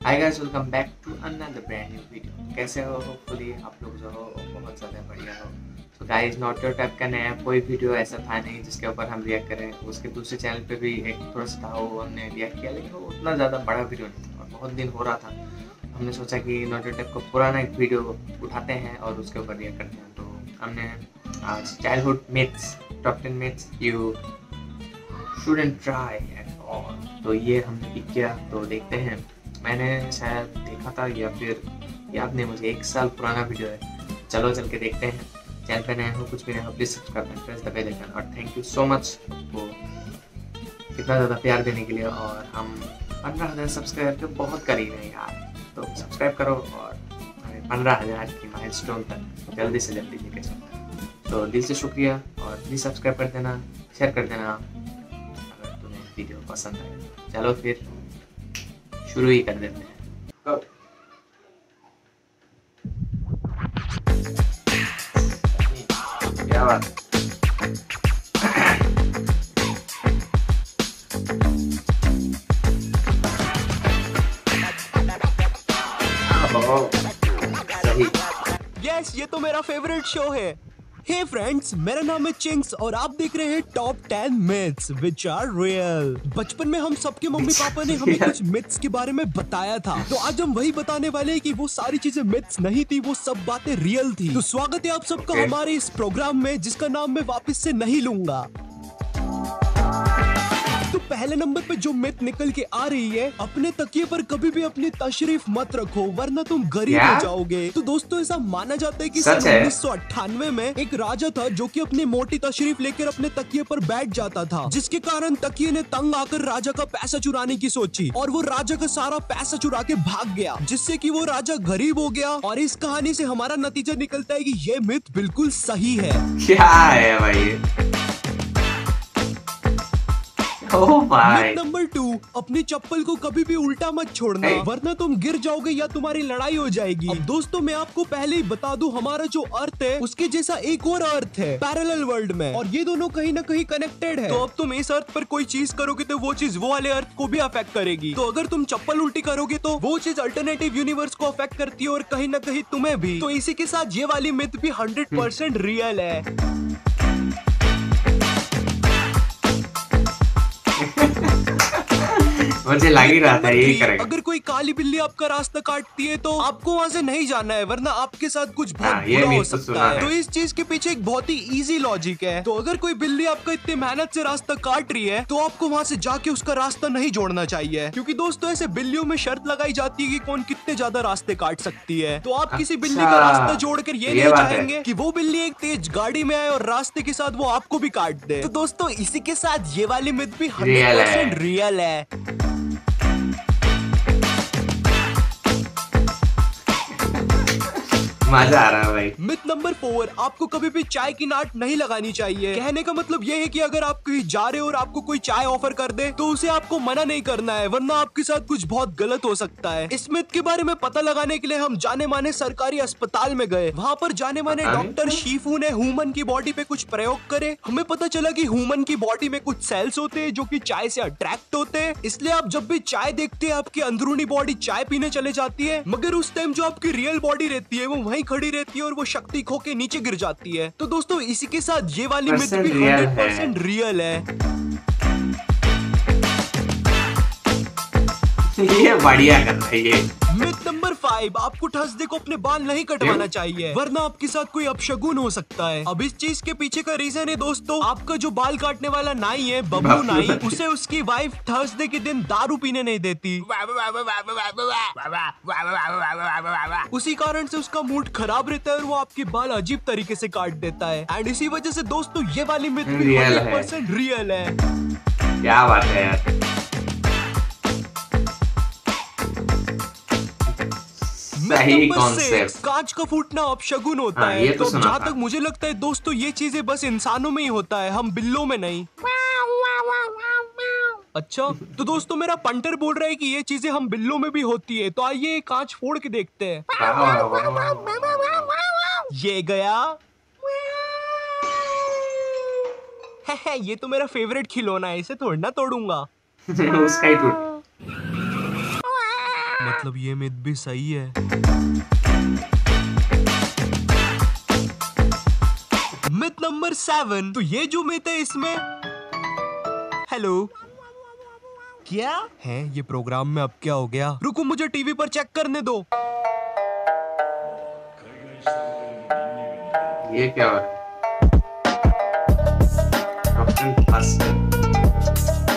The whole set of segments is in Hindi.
Hi guys welcome back to another brand new video कैसे हो? होपफुली आप लोग जो हो, बहुत ज़्यादा बढ़िया हो। तो गाइस नॉट योर टाइप का नया कोई वीडियो ऐसा था नहीं जिसके ऊपर हम रिएक्ट करें। उसके दूसरे चैनल पे भी एक थोड़ा सा था, वो हमने रिएक्ट किया, लेकिन वो उतना ज़्यादा बड़ा वीडियो नहीं था और बहुत दिन हो रहा था। हमने सोचा कि नॉट योर टाइप को पुराना एक वीडियो उठाते हैं और उसके ऊपर रिएक्ट करते हैं। तो हमने आज childhood myths top ten myths you shouldn't try all तो ये हमने किया तो देखते हैं। मैंने शायद देखा था या फिर याद नहीं, मुझे एक साल पुराना वीडियो है। चलो चल के देखते हैं। चैनल पे नए हो, कुछ भी नया हो please subscribe and press the bell icon और थैंक यू सो मच वो इतना ज़्यादा प्यार देने के लिए। और हम पंद्रह हज़ार सब्सक्राइबर के बहुत करीब हैं यार। तो सब्सक्राइब करो और हमें पंद्रह हज़ार की माइल स्टोन तक जल्दी से जल्दी लेके चलते तो दिल से शुक्रिया और प्लीज़ सब्सक्राइब कर देना शेयर कर देना अगर तुम्हें वीडियो पसंद आए। चलो फिर। शुरू ही कर देते हैं। क्या बात? यस ये तो मेरा फेवरेट शो है। हे फ्रेंड्स मेरा नाम है चिंग्स और आप देख रहे हैं top ten myths which are real बचपन में हम सबके मम्मी पापा ने हमें कुछ मिथ्स के बारे में बताया था। तो आज हम वही बताने वाले हैं कि वो सारी चीज़ें मिथ्स नहीं थी वो सब बातें रियल थी। तो स्वागत है आप सबका Okay. हमारे इस प्रोग्राम में जिसका नाम मैं वापस से नहीं लूँगा। पहले नंबर पे जो मिथ निकल के आ रही है अपने तकिए पर कभी भी अपनी तशरीफ़ मत रखो वरना तुम गरीब हो जाओगे। तो दोस्तों ऐसा माना जाता है कि सन? उन्नीस में एक राजा था जो कि अपनी मोटी तशरीफ़ लेकर अपने तकिए पर बैठ जाता था जिसके कारण तकिए ने तंग आकर राजा का पैसा चुराने की सोची और वो राजा का सारा पैसा चुरा के भाग गया जिससे कि वो राजा गरीब हो गया और इस कहानी से हमारा नतीजा निकलता है कि ये मिथ बिल्कुल सही है। क्या है भाई? नंबर टू अपनी चप्पल को कभी भी उल्टा मत छोड़ना Hey. वरना तुम गिर जाओगे या तुम्हारी लड़ाई हो जाएगी। अब दोस्तों मैं आपको पहले ही बता दूँ हमारा जो अर्थ है उसके जैसा एक और अर्थ है पैरेलल वर्ल्ड में। और ये दोनों कहीं ना कहीं कनेक्टेड है। तो अब तुम इस अर्थ पर कोई चीज़ करोगे तो वो चीज़ वो वाले अर्थ को भी अफेक्ट करेगी। तो अगर तुम चप्पल उल्टी करोगे तो वो चीज़ अल्टरनेटिव यूनिवर्स को अफेक्ट करती है और कहीं ना कहीं तुम्हें भी। तो इसी के साथ ये वाली मिथ भी हंड्रेड परसेंट रियल है। मुझे लग ही रहा था यही करेगा। अगर कोई काली बिल्ली आपका रास्ता काटती है तो आपको वहाँ से नहीं जाना है वरना आपके साथ कुछ बहुत हाँ, बुरा भी हो तो सकता है। तो इस चीज़ के पीछे एक बहुत ही इजी लॉजिक है। तो अगर कोई बिल्ली आपका इतनी मेहनत से रास्ता काट रही है तो आपको वहाँ से जाके उसका रास्ता नहीं जोड़ना चाहिए। क्योंकि दोस्तों ऐसे बिल्लियों में शर्त लगाई जाती है कि कौन कितने ज़्यादा रास्ते काट सकती है। तो आप किसी बिल्ली का अच्छा, रास्ता जोड़कर ये, ये नहीं चाहेंगे कि वो बिल्ली एक तेज गाड़ी में आए और रास्ते के साथ वो आपको भी काट दे। तो दोस्तों इसी के साथ ये वाली मिथ भी हंड्रेड परसेंट रियल है। मज़ा आ रहा है भाई। मिथ नंबर फोर आपको कभी भी चाय की नाट नहीं लगानी चाहिए। कहने का मतलब ये है कि अगर आप कहीं जा रहे हो और आपको कोई चाय ऑफ़र कर दे तो उसे आपको मना नहीं करना है वरना आपके साथ कुछ बहुत गलत हो सकता है। इस मिथ के बारे में पता लगाने के लिए हम जाने माने सरकारी अस्पताल में गए। वहाँ पर जाने माने डॉक्टर शीफू ने ह्यूमन की बॉडी पे कुछ प्रयोग करे। हमें पता चला की ह्यूमन की बॉडी में कुछ सेल्स होते हैं जो की चाय से अट्रैक्ट होते हैं। इसलिए आप जब भी चाय देखते हैं आपकी अंदरूनी बॉडी चाय पीने चले जाती है। मगर उस टाइम जो आपकी रियल बॉडी रहती है वो वहीं खड़ी रहती है और वो शक्ति खो के नीचे गिर जाती है। तो दोस्तों इसी के साथ ये वाली मिथ भी हंड्रेड परसेंट रियल है। ये बढ़िया कर रही है मिथ फाइव आपको ठसदे को अपने बाल नहीं कटवाना चाहिए। वरना आपके साथ कोई अपशगुन हो सकता है। अब इस चीज़ के पीछे का रीजन है दोस्तों आपका जो बाल काटने वाला नाई है बब्बू नाई। उसे उसकी वाइफ थर्सडे के दिन दारू पीने नहीं देती। उसी कारण से उसका मूड खराब रहता है और वो आपके बाल अजीब तरीके से काट देता है। एंड इसी वजह से दोस्तों ये वाली परसेंट रियल है। क्या बात है यार। सही कॉन्सेप्ट। कांच का फूटना अपशगुन होता हाँ, है। ये तो तो जहाँ तक मुझे लगता है दोस्तों ये चीज़ें बस इंसानों में ही होता है हम बिल्लों में नहीं। अच्छा तो दोस्तों मेरा पंटर बोल रहा है कि ये चीज़ें हम बिल्लों में भी होती है तो आइए कांच फोड़ के देखते हैं। ये गया। है ये तो मेरा फेवरेट खिलौना है इसे थोड़ा ना तोड़ूँगा। उसका ही मतलब ये मिथ भी सही है। मिथ नंबर सेवन तो ये जो मिथ है इसमें। हेलो। क्या? है ये प्रोग्राम में अब क्या हो गया? रुको मुझे टीवी पर चेक करने दो। ये क्या है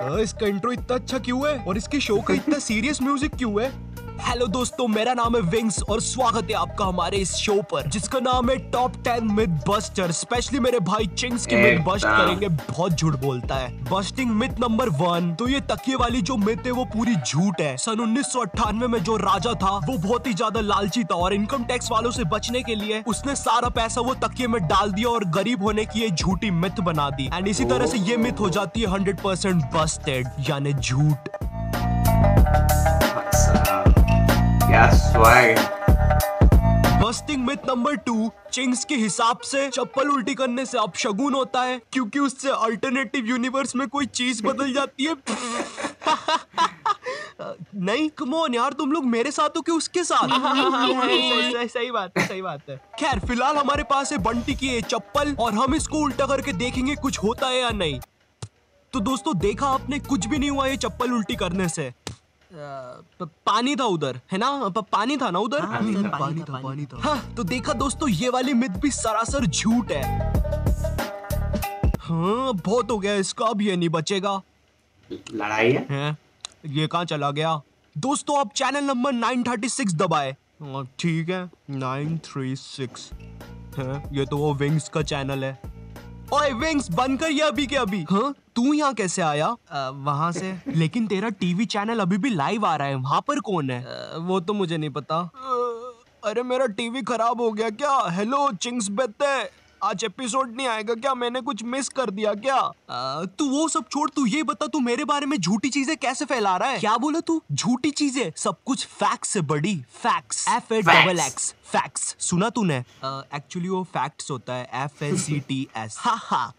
हाँ, इसका इंट्रो इतना अच्छा क्यों है? और इसके शो का इतना सीरियस म्यूज़िक क्यों है? हेलो दोस्तों मेरा नाम है विंग्स और स्वागत है आपका हमारे इस शो पर जिसका नाम है top ten myth buster specially मेरे भाई चिंग्स की मिथ बस्ट करेंगे बहुत झूठ बोलता है। बस्टिंग मिथ नंबर वन तो ये तकिए वाली जो मिथ है वो पूरी झूठ है। सन उन्नीस सौ अट्ठानवे में जो राजा था वो बहुत ही ज़्यादा लालची था और इनकम टैक्स वालों से बचने के लिए उसने सारा पैसा वो तकिए में डाल दिया और गरीब होने की ये झूठी मिथ बना दी। एंड इसी तरह से ये मिथ हो जाती है हंड्रेड परसेंट बस्टेड यानी झूठ। क्या swag busting myth number two Ching's के हिसाब से चप्पल उल्टी करने से अब शगुन होता है क्योंकि उससे अल्टरनेटिव यूनिवर्स में कोई चीज़ बदल जाती है। नहीं कमोन यार तुम लोग मेरे साथ हो कि उसके साथ? सही, बात है सही बात है। खैर फ़िलहाल हमारे पास है बंटी की चप्पल और हम इसको उल्टा करके देखेंगे कुछ होता है या नहीं। तो दोस्तों देखा आपने कुछ भी नहीं हुआ ये चप्पल उल्टी करने से। पानी था उधर है ना? पानी था ना उधर? हाँ, पानी था, पानी था पानी था। हाँ तो देखा दोस्तों ये वाली मिथ भी सरासर झूठ है। हाँ बहुत हो गया इसका अब ये नहीं बचेगा। लड़ाई है? हैं? ये कहाँ चला गया? दोस्तों आप चैनल नंबर 936 दबाए। हाँ, ठीक है 936 है ये तो वो विंग्स का चैनल है। ओए विंग्स बंद कर ये अभी के अभी। हाँ? तू यहाँ कैसे आया? वहाँ से। लेकिन तेरा टीवी चैनल अभी भी लाइव आ रहा है वहाँ पर कौन है? अ, वो तो मुझे नहीं पता। अ, अरे मेरा टीवी खराब हो गया क्या? हेलो चिंग्स बेते आज एपिसोड नहीं आएगा क्या? मैंने कुछ मिस कर दिया क्या? आ, तू वो सब छोड़ तू ये बता तू मेरे बारे में झूठी चीज़ें कैसे फैला रहा है? क्या बोला तू? झूठी चीज़ें? सब कुछ फैक्ट से बड़ी facts F A double X facts सुना तूने? एक्चुअली वो फैक्ट्स होता है F A C T S हा हा।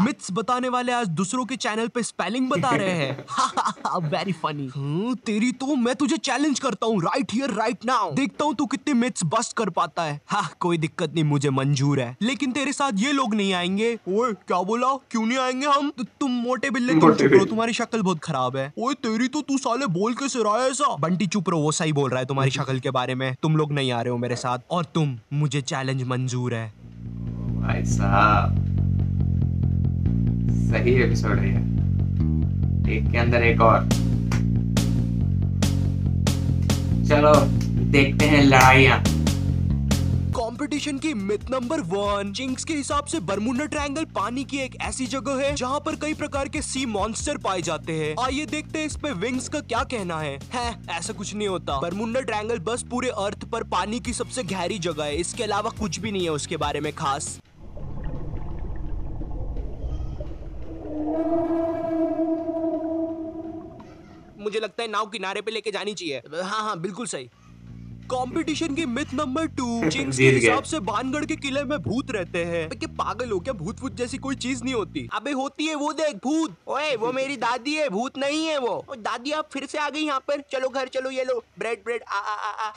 मिथ्स बताने वाले आज दूसरों के चैनल पे स्पेलिंग बता रहे हैं। वेरी फनी तेरी तो मैं तुझे चैलेंज करता हूँ राइट हियर राइट नाउ देखता हूँ तू कितने मिथ्स बस्ट कर पाता है। हाँ कोई दिक्कत नहीं मुझे मंजूर है। लेकिन तेरे साथ ये लोग नहीं आएँगे। ओए क्या बोला? क्यों नहीं आएँगे हम? तो तुम मोटे बिल्ले तुम चुप रहो तुम्हारी शक्ल बहुत खराब है। ओए तेरी तो तू साले बोल के सिर आया ऐसा। बंटी चुप रहो वो सही बोल रहा है तुम्हारी शक्ल के बारे में। तुम लोग नहीं आ रहे हो मेरे साथ। और तुम मुझे चैलेंज मंजूर है। भाई साहब। सही एपिसोड है एक के अंदर एक और। चलो, देखते हैं लड़ाइयाँ। कंपटीशन की मिथ नंबर वन चिंग्स के हिसाब से बरमुंडा ट्रायंगल पानी की एक ऐसी जगह है, जहाँ पर कई प्रकार के सी मॉन्स्टर पाए जाते हैं। आइए देखते हैं इस पे विंग्स का क्या कहना है। है, ऐसा कुछ नहीं होता। बरमुंडा ट्रायंगल बस पूरे अर्थ पर पानी की सबसे गहरी जगह है। इसके अलावा कुछ भी नहीं है उसके बारे में खास। मुझे लगता है नाव किनारे पे लेके जानी चाहिए। हाँ हाँ बिल्कुल सही। कंपटीशन की मिथ नंबर टू चिंग्स के हिसाब से बानगढ़ के किले में भूत रहते हैं। क्या पागल हो क्या? भूत भूत जैसी कोई चीज़ नहीं होती। अबे होती है वो देख भूत। ओए वो मेरी दादी है भूत नहीं है वो। दादी आप फिर से आ गई यहाँ पर। चलो घर चलो ये लो। ब्रेड ब्रेड आ आ आ आ।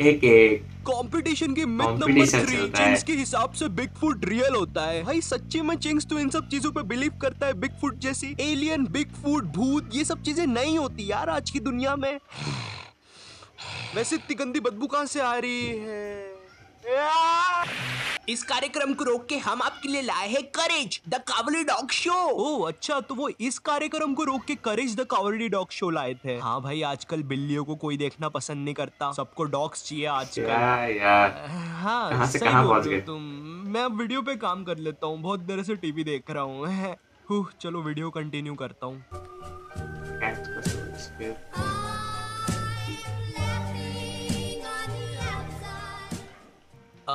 एक एक। कंपटीशन के मिथ नंबर थ्री चिंग्स के हिसाब से बिग फुट रियल होता है। भाई सच्ची में चिंग्स तो इन सब चीज़ों पे बिलीव करता है बिग फुट जैसी। एलियन बिग फुट भूत ये सब चीज़ें नहीं होती यार आज की दुनिया में। वैसे इतनी गंदी बदबू कहाँ से आ रही है? इस कार्यक्रम को रोक के हम आपके लिए लाए हैं courage the cowardly dog show. Oh अच्छा तो वो इस कार्यक्रम को रोक के courage the cowardly dog show लाए थे। हाँ भाई आजकल बिल्लियों को कोई देखना पसंद नहीं करता। सबको डॉग्स चाहिए आजकल। हाँ कहाँ से सही बोल रहे हो तुम। मैं वीडियो पे काम कर लेता हूँ बहुत देर से टीवी देख रहा हूँ। चलो वीडियो कंटिन्यू करता हूँ।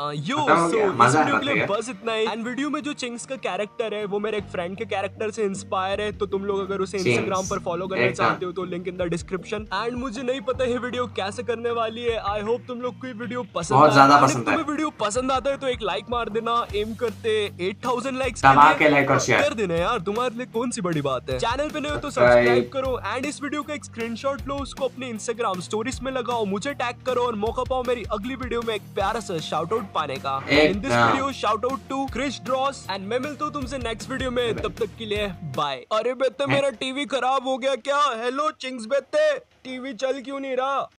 यो सो इस वीडियो के लिए बस इतना ही। एंड वीडियो में जो चिंग्स का कैरेक्टर है वो मेरे एक फ्रेंड के कैरेक्टर से इंस्पायर है तो तुम लोग अगर उसे इंस्टाग्राम पर फॉलो करना चाहते हो तो link in the description and मुझे नहीं पता ये वीडियो कैसे करने वाली है। आई होप तुम लोग को ये वीडियो पसंद बहुत ज़्यादा पसंद आए। तुम्हें वीडियो पसंद आता है तो एक लाइक मार देना। एम करते 8000 लाइक्स दबा के like और share। कर देना यार तुम्हारे लिए कौन सी बड़ी बात है? चैनल पे नहीं हो तो सब्सक्राइब करो। एंड इस वीडियो का एक स्क्रीनशॉट लो उसको अपने इंस्टाग्राम स्टोरीज में लगाओ। मुझे टैग करो और मौका पाओ मेरी अगली वीडियो में एक प्यारा सा शाउट आउट पाने का in this video shout out to Krish draws and मैं मिलता हूँ तुमसे नेक्स्ट वीडियो में। तब तक के लिए बाय अरे बेटे मेरा टीवी खराब हो गया क्या? हेलो चिंग्स बेटे टीवी चल क्यों नहीं रहा?